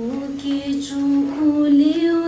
我给出苦留